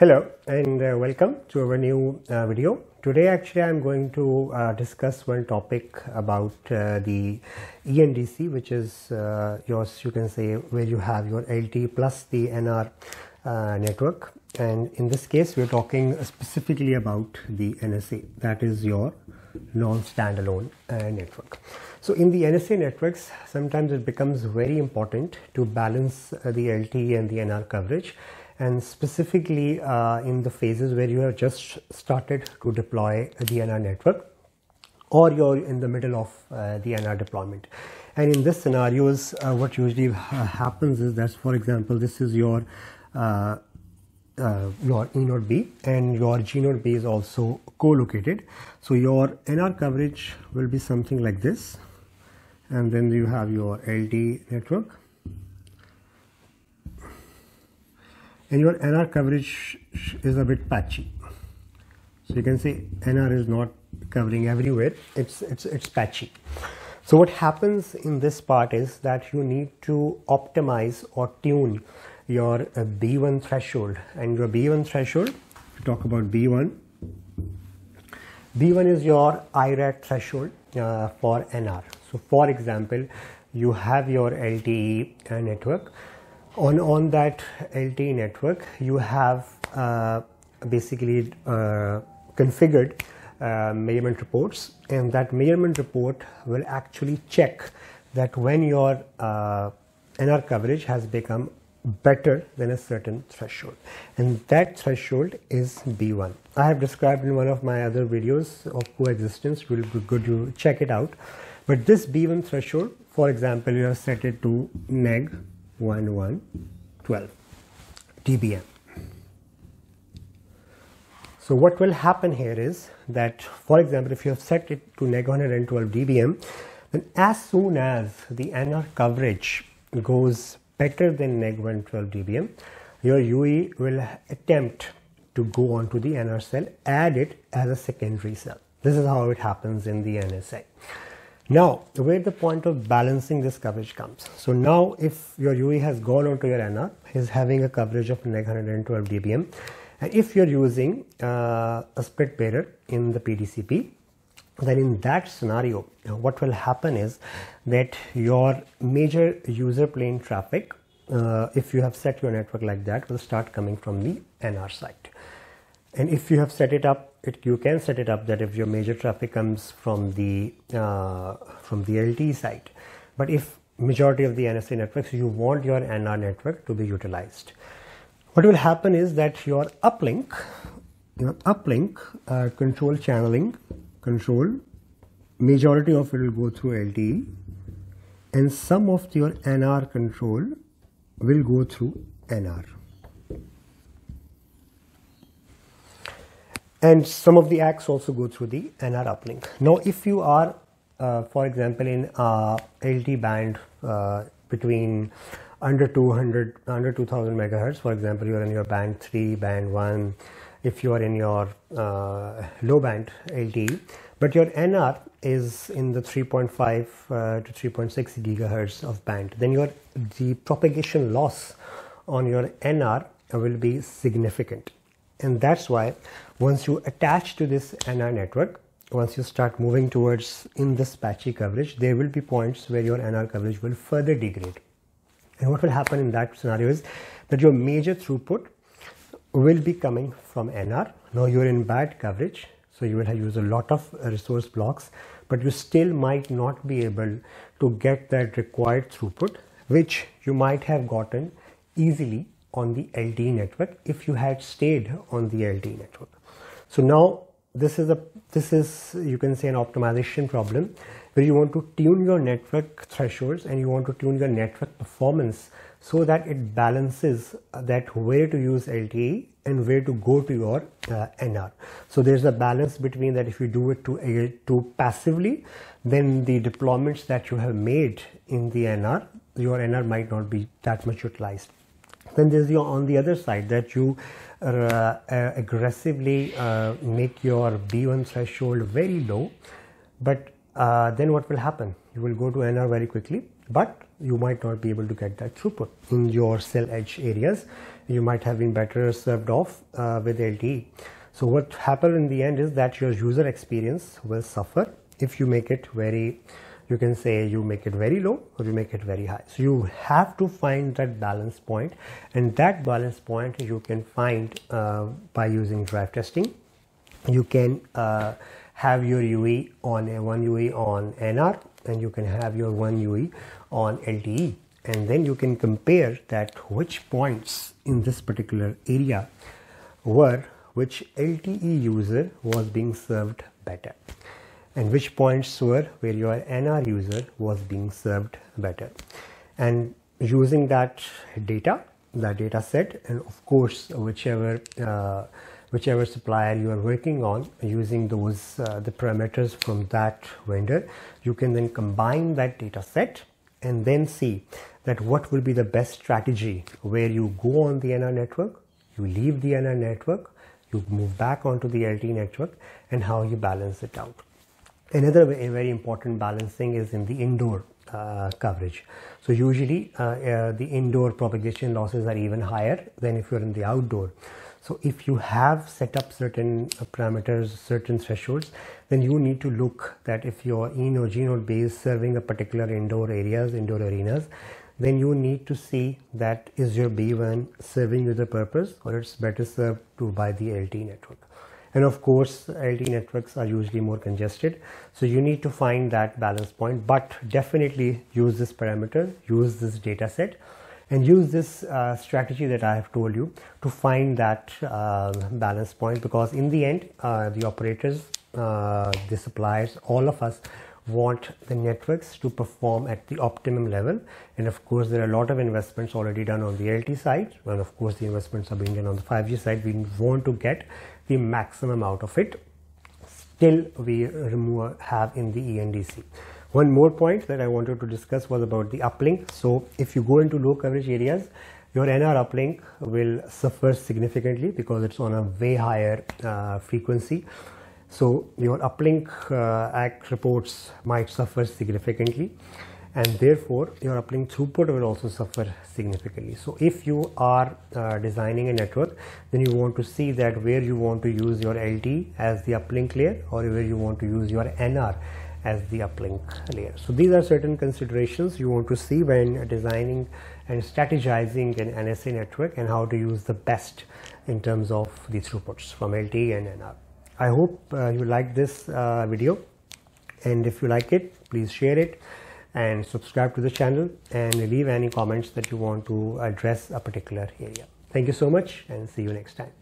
Hello and uh, welcome to our new uh, video. Today actually I'm going to uh, discuss one topic about uh, the ENDC which is uh, yours you can say where you have your LT plus the NR uh, network and in this case we're talking specifically about the NSA that is your non-standalone network. So in the NSA networks sometimes it becomes very important to balance the LT and the NR coverage and specifically uh, in the phases where you have just started to deploy the NR network or you're in the middle of uh, the NR deployment. And in this scenarios, uh, what usually happens is that, for example, this is your uh, uh, your E node B and your gNodeB is also co-located. So your NR coverage will be something like this. And then you have your LT network and your NR coverage is a bit patchy. So you can see NR is not covering everywhere, it's, it's, it's patchy. So what happens in this part is that you need to optimize or tune your uh, B1 threshold and your B1 threshold, talk about B1, B1 is your IRAT threshold uh, for NR. So for example, you have your LTE uh, network on on that LTE network you have uh, basically uh, configured uh, measurement reports and that measurement report will actually check that when your uh, NR coverage has become better than a certain threshold. And that threshold is B1. I have described in one of my other videos of coexistence. Will be good to check it out. But this B1 threshold for example you have set it to neg 1112 dBm. So what will happen here is that, for example, if you have set it to neg 112 dBm, then as soon as the NR coverage goes better than neg 112 dBm, your UE will attempt to go onto the NR cell, add it as a secondary cell. This is how it happens in the NSA. Now, where the point of balancing this coverage comes. So now if your UE has gone onto your NR, is having a coverage of 112 dBm, and if you're using uh, a split bearer in the PDCP, then in that scenario, what will happen is that your major user plane traffic, uh, if you have set your network like that, will start coming from the NR site. And if you have set it up it, you can set it up that if your major traffic comes from the uh, from the LTE side, but if majority of the NSA networks you want your NR network to be utilized, what will happen is that your uplink, your uplink uh, control channeling control, majority of it will go through LTE, and some of your NR control will go through NR. and some of the ACKs also go through the NR uplink. Now, if you are, uh, for example, in uh, LT band uh, between under 200, under 2000 megahertz, for example, you are in your band 3, band 1, if you are in your uh, low band LTE, but your NR is in the 3.5 uh, to 3.6 gigahertz of band, then your the propagation loss on your NR will be significant and that's why once you attach to this NR network, once you start moving towards in this patchy coverage, there will be points where your NR coverage will further degrade. And what will happen in that scenario is that your major throughput will be coming from NR. Now you're in bad coverage, so you will use a lot of resource blocks, but you still might not be able to get that required throughput, which you might have gotten easily on the LTE network if you had stayed on the LTE network. So now this is a this is you can say an optimization problem where you want to tune your network thresholds and you want to tune your network performance so that it balances that where to use LTE and where to go to your uh, NR. So there's a balance between that if you do it to, uh, to passively, then the deployments that you have made in the NR, your NR might not be that much utilized. Then there's your on the other side that you uh, uh, aggressively uh, make your B1 threshold very low, but uh, then what will happen? You will go to NR very quickly, but you might not be able to get that throughput in your cell edge areas. You might have been better served off uh, with LTE. So what happens in the end is that your user experience will suffer if you make it very you can say you make it very low or you make it very high. So you have to find that balance point and that balance point you can find uh, by using drive testing. You can uh, have your UE on a one UE on NR and you can have your one UE on LTE and then you can compare that which points in this particular area were which LTE user was being served better and which points were where your NR user was being served better. And using that data, that data set, and of course, whichever uh, whichever supplier you are working on, using those uh, the parameters from that vendor, you can then combine that data set and then see that what will be the best strategy where you go on the NR network, you leave the NR network, you move back onto the LTE network, and how you balance it out. Another very important balancing is in the indoor uh, coverage. So usually uh, uh, the indoor propagation losses are even higher than if you're in the outdoor. So if you have set up certain uh, parameters, certain thresholds, then you need to look that if your E or G node base serving a particular indoor areas, indoor arenas, then you need to see that is your B1 serving you the purpose or it's better served to by the LTE network and of course LTE networks are usually more congested. So you need to find that balance point but definitely use this parameter use this data set and use this uh, strategy that I have told you to find that uh, balance point because in the end uh, the operators uh, the suppliers all of us want the networks to perform at the optimum level and of course there are a lot of investments already done on the LT side and of course the investments are being done on the 5G side we want to get the maximum out of it still we have in the ENDC. One more point that I wanted to discuss was about the uplink. So if you go into low coverage areas, your NR uplink will suffer significantly because it's on a way higher uh, frequency. So your uplink uh, ACK reports might suffer significantly and therefore your uplink throughput will also suffer significantly. So if you are uh, designing a network, then you want to see that where you want to use your LT as the uplink layer or where you want to use your NR as the uplink layer. So these are certain considerations you want to see when designing and strategizing an NSA network and how to use the best in terms of the throughputs from LT and NR. I hope uh, you like this uh, video and if you like it, please share it and subscribe to the channel and leave any comments that you want to address a particular area. Thank you so much and see you next time.